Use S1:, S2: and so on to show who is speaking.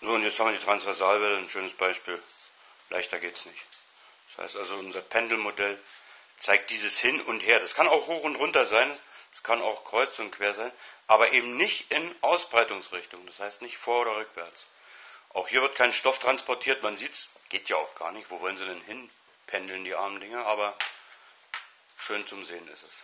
S1: So, und jetzt haben wir die Transversalwelle, ein schönes Beispiel. Leichter geht's nicht. Das heißt also, unser Pendelmodell zeigt dieses hin und her. Das kann auch hoch und runter sein, das kann auch kreuz und quer sein, aber eben nicht in Ausbreitungsrichtung. Das heißt nicht vor oder rückwärts. Auch hier wird kein Stoff transportiert, man sieht's, geht ja auch gar nicht. Wo wollen sie denn hin pendeln, die armen Dinge? Aber schön zum Sehen ist es.